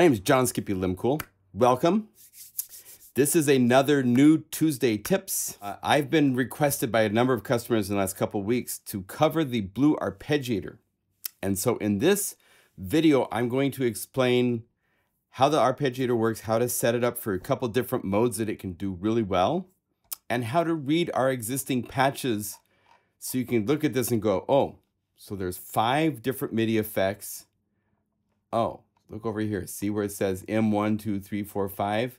my name is John Skippy Lehmkuhl. Welcome. This is another new Tuesday Tips. Uh, I've been requested by a number of customers in the last couple weeks to cover the Blue Arpeggiator. And so in this video, I'm going to explain how the arpeggiator works, how to set it up for a couple different modes that it can do really well, and how to read our existing patches so you can look at this and go, oh, so there's five different MIDI effects. Oh, look over here. See where it says M1, 2, 3, 4, 5?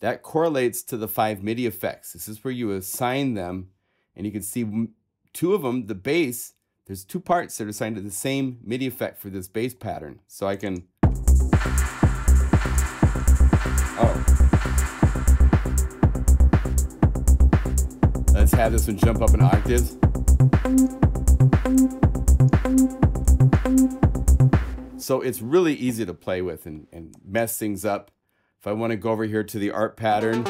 That correlates to the five MIDI effects. This is where you assign them, and you can see two of them, the bass, there's two parts that are assigned to the same MIDI effect for this bass pattern. So I can. Oh. Let's have this one jump up in octaves. So it's really easy to play with and, and mess things up. If I want to go over here to the arp pattern,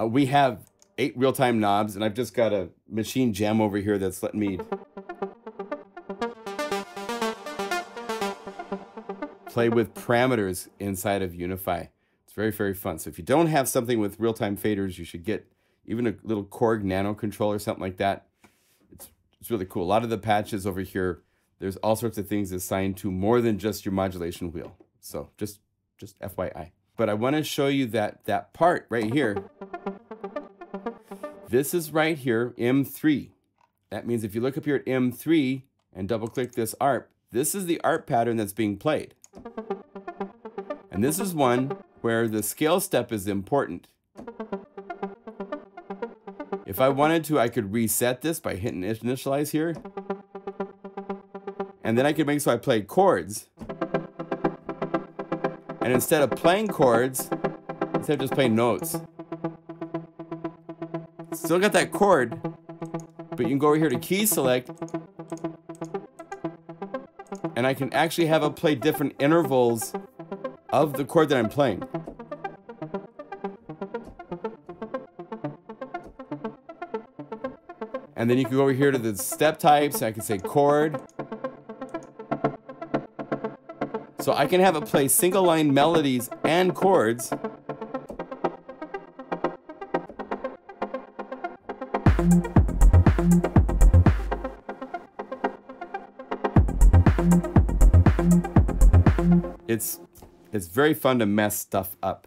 uh, we have eight real-time knobs, and I've just got a Maschine Jam over here that's letting me play with parameters inside of Unify. It's very, very fun. So if you don't have something with real-time faders, you should get even a little Korg Nano controller, or something like that. It's, it's really cool. A lot of the patches over here, there's all sorts of things assigned to more than just your modulation wheel. So just, just FYI. But I want to show you that, that part right here. This is right here, M3. That means if you look up here at M3 and double click this ARP, this is the ARP pattern that's being played. And this is one where the scale step is important. If I wanted to, I could reset this by hitting initialize here. And then I could make so I play chords. And instead of playing chords, instead of just playing notes, still got that chord, but you can go over here to key select, and I can actually have it play different intervals of the chord that I'm playing. And then you can go over here to the step types. I can say chord. So I can have it play single line melodies and chords. It's it's very fun to mess stuff up.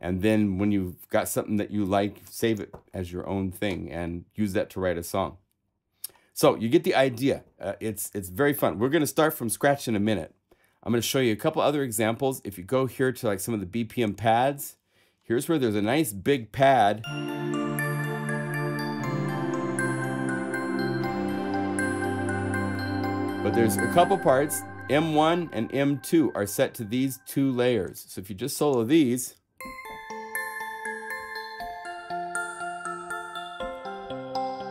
And then when you've got something that you like, save it as your own thing and use that to write a song. So you get the idea. Uh, it's it's very fun. We're going to start from scratch in a minute. I'm going to show you a couple other examples. If you go here to like some of the BPM pads, here's where there's a nice big pad. But there's a couple parts. M1 and M2 are set to these two layers. So if you just solo these,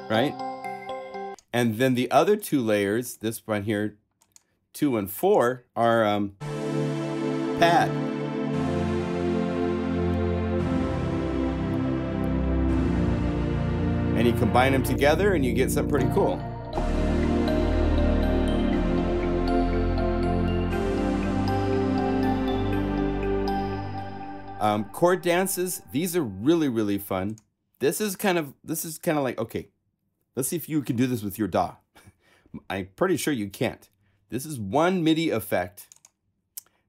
right? And then the other two layers, this one here, two and four, are um, pad. And you combine them together and you get something pretty cool. Um, chord dances, these are really, really fun. This is kind of, this is kind of like, okay, let's see if you can do this with your DAW. I'm pretty sure you can't. This is one MIDI effect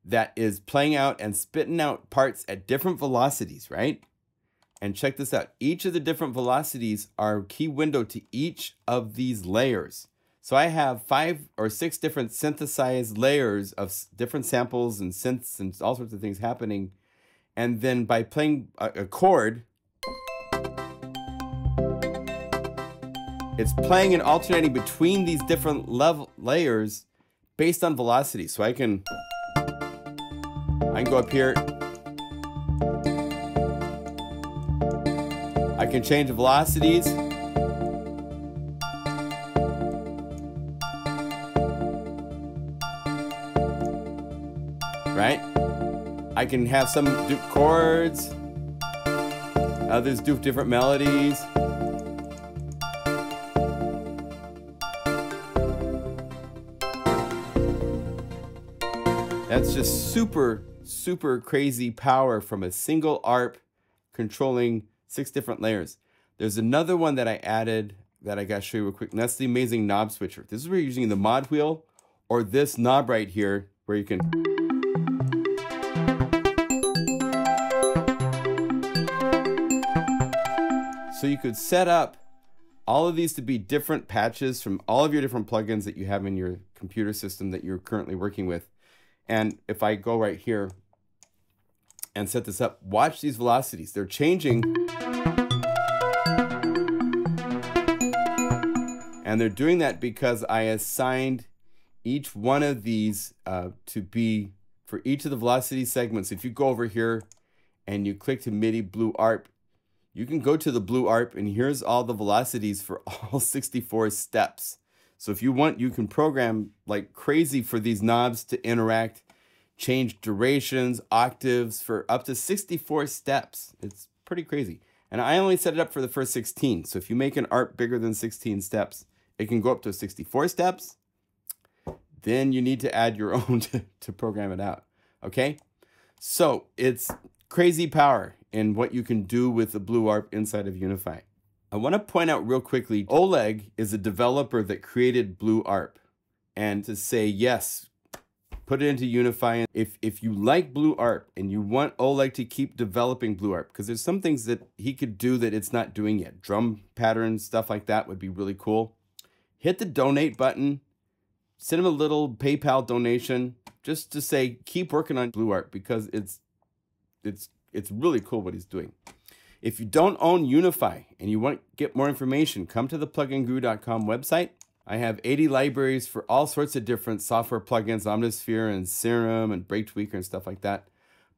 that is playing out and spitting out parts at different velocities, right? And check this out. Each of the different velocities are key window to each of these layers. So I have five or six different synthesized layers of different samples and synths and all sorts of things happening. And then by playing a, chord, it's playing and alternating between these different level layers based on velocity. So I can, I can go up here. I can change velocities. Right? I can have some do chords. Others do different melodies. That's just super, super crazy power from a single ARP controlling six different layers. There's another one that I added that I got to show you real quick. And that's the amazing knob switcher. This is where you're using the mod wheel or this knob right here where you can So you could set up all of these to be different patches from all of your different plugins that you have in your computer system that you're currently working with. And if I go right here and set this up, watch these velocities. They're changing. And they're doing that because I assigned each one of these uh, to be for each of the velocity segments. If you go over here and you click to MIDI Blue ARP, you can go to the Blue ARP and here's all the velocities for all 64 steps. So if you want, you can program like crazy for these knobs to interact, change durations, octaves for up to 64 steps. It's pretty crazy. And I only set it up for the first 16. So if you make an ARP bigger than 16 steps, it can go up to 64 steps. Then you need to add your own to, to program it out. Okay? So it's crazy power in what you can do with the Blue ARP inside of Unify. I want to point out real quickly, Oleg is a developer that created Blue ARP. And to say, yes, put it into Unify. If, if you like Blue ARP and you want Oleg to keep developing Blue ARP, because there's some things that he could do that it's not doing yet. Drum patterns, stuff like that would be really cool. Hit the donate button, send him a little PayPal donation just to say, keep working on Blue ARP because it's, it's, it's really cool what he's doing. If you don't own Unify and you want to get more information, come to the pluginguru.com website. I have 80 libraries for all sorts of different software plugins, Omnisphere and Serum and Breaktweaker and stuff like that.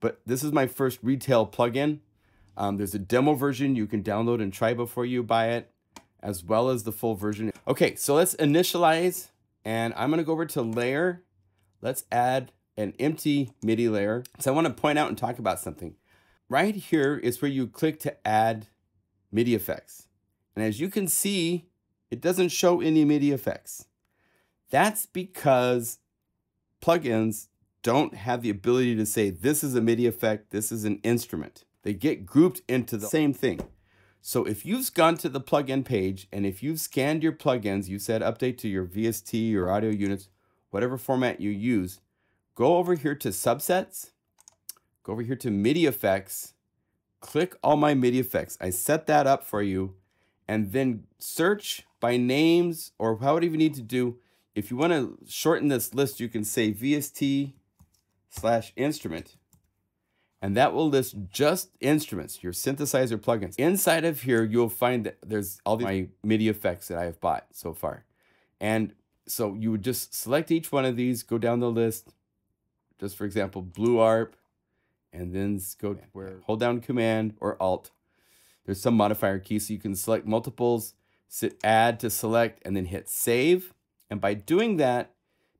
But this is my first retail plugin. Um, there's a demo version you can download and try before you buy it, as well as the full version. Okay, so let's initialize, and I'm gonna go over to layer. Let's add an empty MIDI layer. So I wanna point out and talk about something. Right here is where you click to add MIDI effects. And as you can see, it doesn't show any MIDI effects. That's because plugins don't have the ability to say, this is a MIDI effect, this is an instrument. They get grouped into the same thing. So if you've gone to the plugin page and if you've scanned your plugins, you said update to your VST, your audio units, whatever format you use, go over here to subsets Go over here to MIDI effects, click all my MIDI effects. I set that up for you and then search by names or however you need to do. If you want to shorten this list, you can say VST slash instrument and that will list just instruments, your synthesizer plugins. Inside of here, you'll find that there's all my MIDI effects that I have bought so far. And so you would just select each one of these, go down the list. Just for example, Blue ARP, and then go where hold down Command or Alt. There's some modifier key, so you can select multiples, sit Add to select, and then hit Save. And by doing that,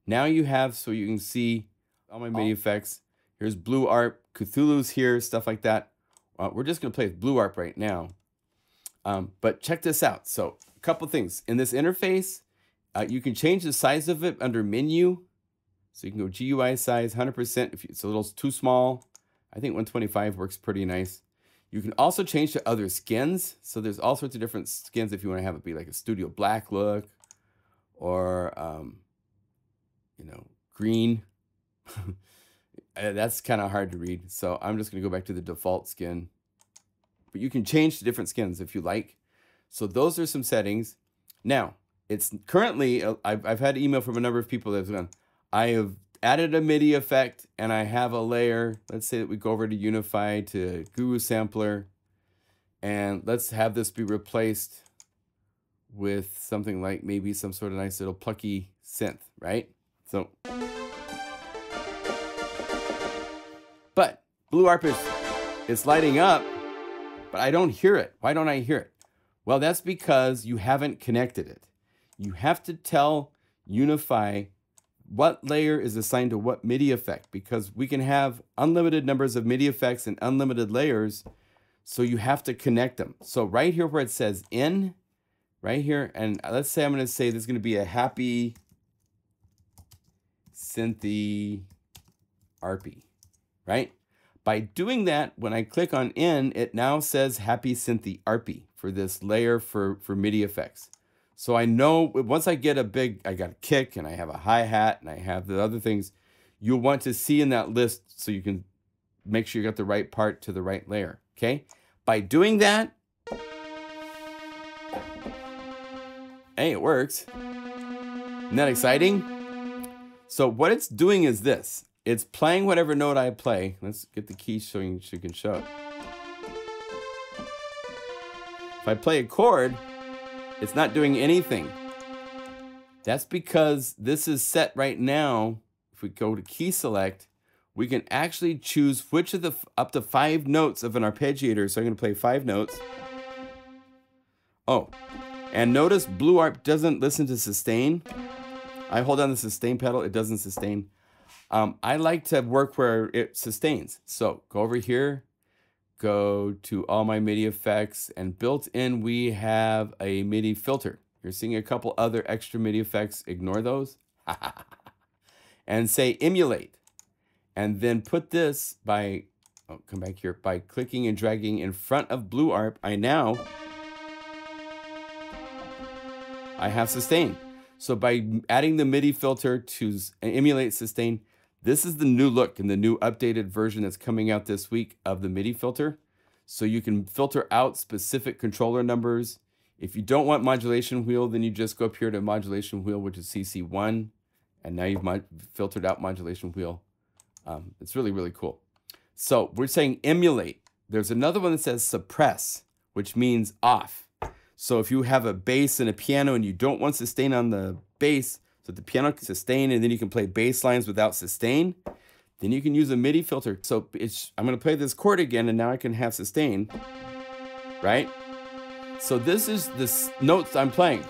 now you have so you can see all my MIDI effects. Here's Blue ARP, Cthulhu's here, stuff like that. Uh, we're just gonna play with Blue ARP right now. Um, but check this out. So a couple things in this interface, uh, you can change the size of it under menu. So you can go GUI size 100% if it's a little too small. I think 125 works pretty nice. You can also change to other skins. So there's all sorts of different skins if you want to have it be like a studio black look or, um, you know, green. That's kind of hard to read. So I'm just going to go back to the default skin. But you can change to different skins if you like. So those are some settings. Now, it's currently, uh, I've, I've had email from a number of people that have gone, I have added a MIDI effect and I have a layer. Let's say that we go over to Unify to Guru Sampler and let's have this be replaced with something like maybe some sort of nice little plucky synth, right? So, but Blue Arp is, is lighting up, but I don't hear it. Why don't I hear it? Well, that's because you haven't connected it. You have to tell Unify what layer is assigned to what MIDI effect because we can have unlimited numbers of MIDI effects and unlimited layers. So you have to connect them. So right here where it says in, right here, and let's say I'm going to say there's going to be a happy synthy arpy, right? By doing that, when I click on in, it now says happy synthy arpy for this layer for, for MIDI effects. So I know once I get a big, I got a kick and I have a hi-hat and I have the other things, you'll want to see in that list so you can make sure you got the right part to the right layer, okay? By doing that, hey, it works. Isn't that exciting? So what it's doing is this. It's playing whatever note I play. Let's get the key so you can show it. If I play a chord, it's not doing anything. That's because this is set right now. If we go to key select, we can actually choose which of the up to five notes of an arpeggiator. So I'm going to play five notes. Oh, and notice Blue Arp doesn't listen to sustain. I hold down the sustain pedal, it doesn't sustain. Um, I like to work where it sustains. So go over here, go to all my MIDI effects, and built in we have a MIDI filter. You're seeing a couple other extra MIDI effects, ignore those. and say emulate. And then put this by, oh, come back here, by clicking and dragging in front of Blue Arp, I now, I have sustain. So by adding the MIDI filter to emulate sustain, this is the new look and the new updated version that's coming out this week of the MIDI filter. So you can filter out specific controller numbers. If you don't want modulation wheel, then you just go up here to modulation wheel, which is CC1. And now you've filtered out modulation wheel. Um, it's really, really cool. So we're saying emulate. There's another one that says suppress, which means off. So if you have a bass and a piano and you don't want sustain on the bass, so the piano can sustain and then you can play bass lines without sustain. Then you can use a MIDI filter. So it's, I'm going to play this chord again and now I can have sustain, right? So this is the notes I'm playing.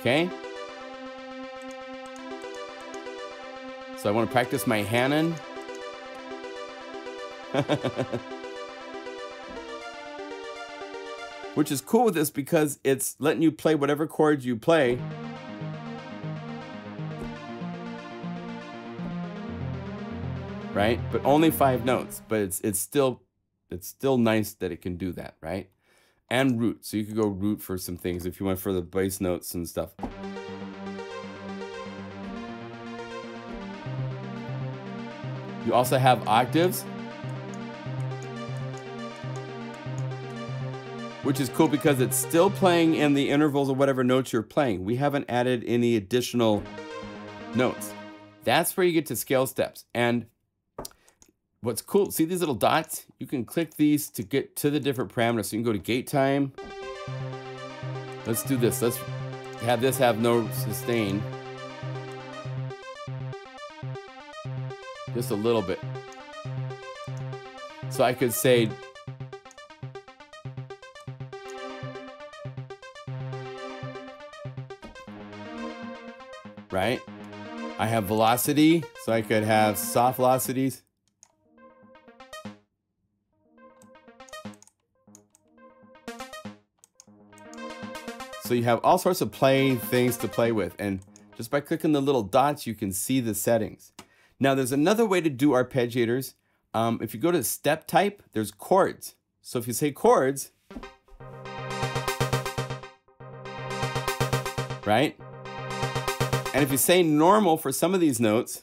Okay? So I want to practice my Hanon. which is cool with this because it's letting you play whatever chords you play. Right? But only five notes, but it's it's still it's still nice that it can do that, right? And root. So you could go root for some things if you want for the bass notes and stuff. You also have octaves. Which is cool because it's still playing in the intervals of whatever notes you're playing. We haven't added any additional notes. That's where you get to scale steps. And what's cool, see these little dots? You can click these to get to the different parameters. So you can go to gate time. Let's do this. Let's have this have no sustain. Just a little bit. So I could say right? I have velocity, so I could have soft velocities. So you have all sorts of play things to play with. And just by clicking the little dots, you can see the settings. Now there's another way to do arpeggiators. Um, if you go to step type, there's chords. So if you say chords, right? And if you say normal for some of these notes,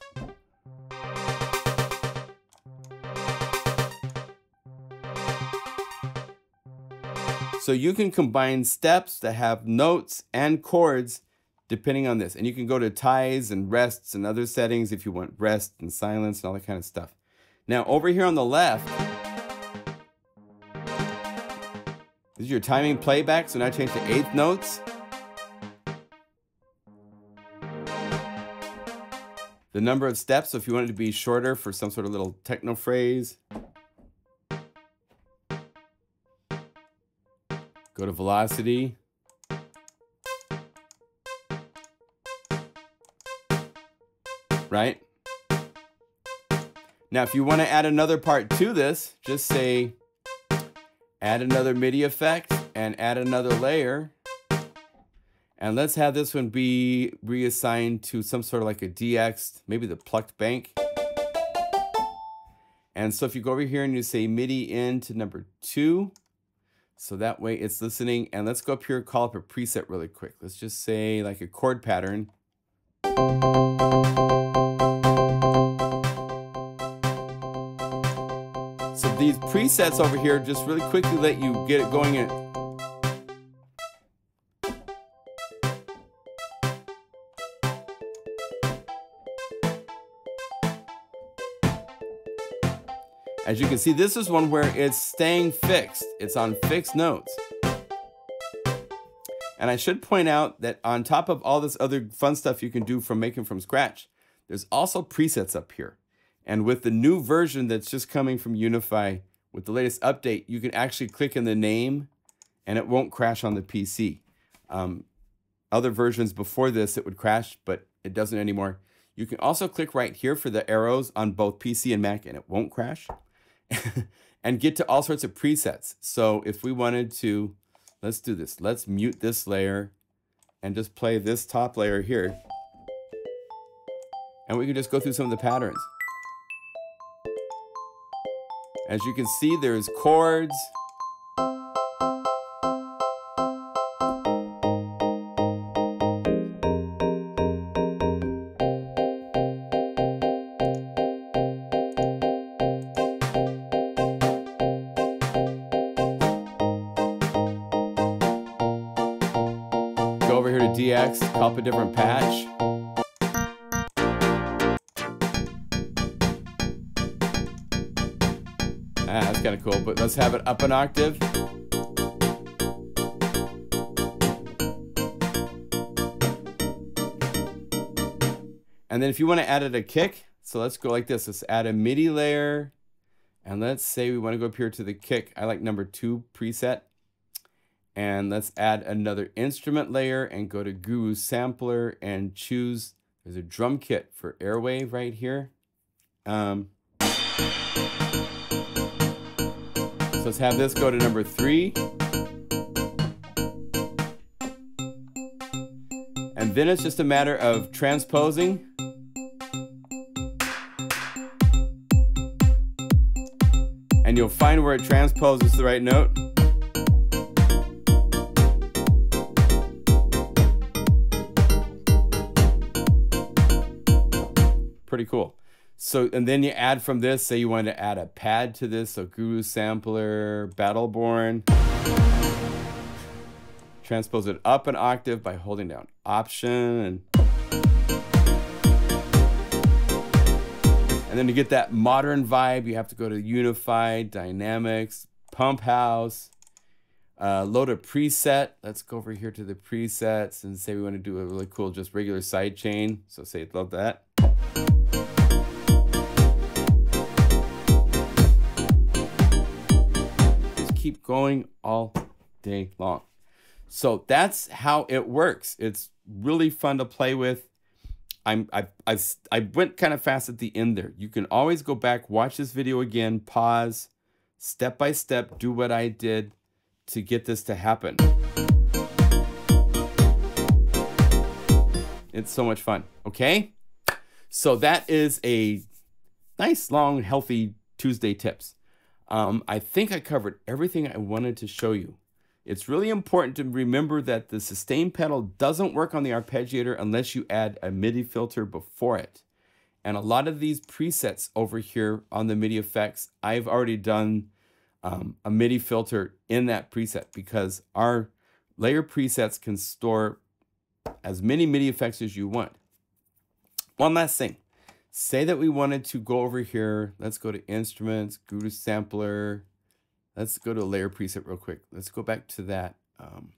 So you can combine steps that have notes and chords depending on this. And you can go to ties and rests and other settings if you want rest and silence and all that kind of stuff. Now over here on the left, This is your timing playback, so now change to eighth notes. The number of steps, so if you want it to be shorter for some sort of little techno phrase. Go to velocity. Right? Now, if you want to add another part to this, just say add another MIDI effect and add another layer. And let's have this one be reassigned to some sort of like a DX, maybe the plucked bank. And so if you go over here and you say MIDI in to number two, so that way it's listening. And let's go up here, call up a preset really quick. Let's just say like a chord pattern. So these presets over here just really quickly let you get it going As you can see, this is one where it's staying fixed. It's on fixed notes. And I should point out that on top of all this other fun stuff you can do from making from scratch, there's also presets up here. And with the new version that's just coming from Unify, with the latest update, you can actually click in the name and it won't crash on the PC. Um, other versions before this, it would crash, but it doesn't anymore. You can also click right here for the arrows on both PC and Mac and it won't crash. and get to all sorts of presets. So if we wanted to, let's do this. Let's mute this layer and just play this top layer here. And we can just go through some of the patterns. As you can see, there's chords. Up a different patch. Ah, that's kind of cool, but let's have it up an octave. And then if you want to add it a kick, so let's go like this. Let's add a MIDI layer. And let's say we want to go up here to the kick. I like number two preset. And let's add another instrument layer and go to Guru Sampler and choose, there's a drum kit for Airwave right here. Um, So let's have this go to number three. And then it's just a matter of transposing. And you'll find where it transposes the right note. Pretty cool. So, and then you add from this, say you want to add a pad to this, so Guru Sampler, Battleborn. Transpose it up an octave by holding down Option. And, and then to get that modern vibe, you have to go to Unified, Dynamics, Pump House, uh, load a preset. Let's go over here to the presets and say we want to do a really cool, just regular side chain. So say love that. Keep going all day long. So that's how it works. It's really fun to play with. I'm I I I went kind of fast at the end there. You can always go back, watch this video again, pause, step by step, do what I did to get this to happen. It's so much fun. Okay? So that is a nice long healthy Tuesday tips. Um, I think I covered everything I wanted to show you. It's really important to remember that the sustain pedal doesn't work on the arpeggiator unless you add a MIDI filter before it. And a lot of these presets over here on the MIDI effects, I've already done um, a MIDI filter in that preset because our layer presets can store as many MIDI effects as you want. One last thing. Say that we wanted to go over here. Let's go to instruments, go to Sampler, let's go to layer preset real quick. Let's go back to that. Um,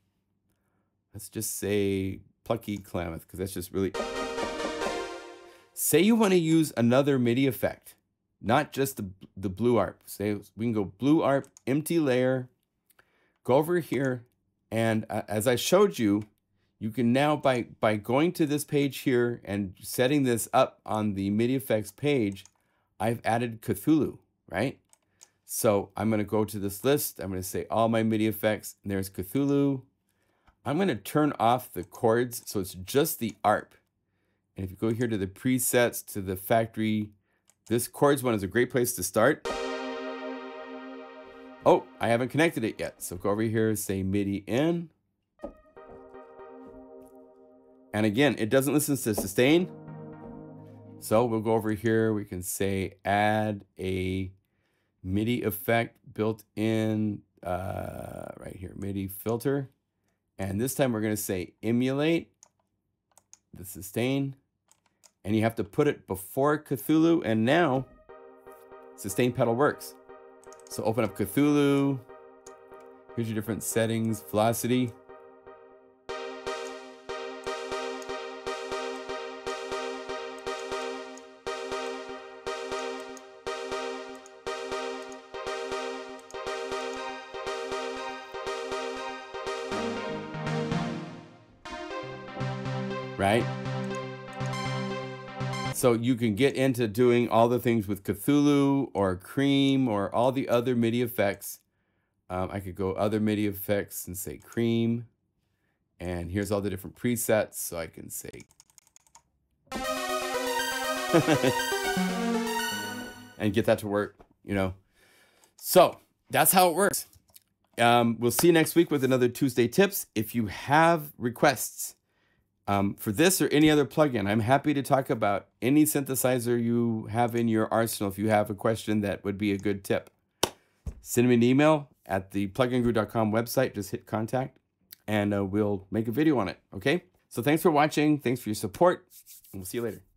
let's just say plucky Klamath because that's just really. Say you want to use another MIDI effect, not just the, the blue ARP. Say we can go blue ARP, empty layer, go over here, and uh, as I showed you, you can now, by, by going to this page here and setting this up on the MIDI effects page, I've added Cthulhu, right? So I'm going to go to this list. I'm going to say all my MIDI effects. And there's Cthulhu. I'm going to turn off the chords so it's just the ARP. And if you go here to the presets, to the factory, this chords one is a great place to start. Oh, I haven't connected it yet. So go over here, say MIDI in. And again, it doesn't listen to sustain. So we'll go over here. We can say add a MIDI effect built in uh, right here, MIDI filter. And this time we're going to say emulate the sustain. And you have to put it before Cthulhu. And now sustain pedal works. So open up Cthulhu. Here's your different settings, velocity. So you can get into doing all the things with Cthulhu or Cream or all the other MIDI effects. Um, I could go other MIDI effects and say Cream. And here's all the different presets. So I can say. and get that to work, you know. So that's how it works. Um, we'll see you next week with another Tuesday Tips. If you have requests, um, for this or any other plugin, I'm happy to talk about any synthesizer you have in your arsenal. If you have a question that would be a good tip, send me an email at the pluginguru.com website. Just hit contact and uh, we'll make a video on it. Okay. So thanks for watching. Thanks for your support. And we'll see you later.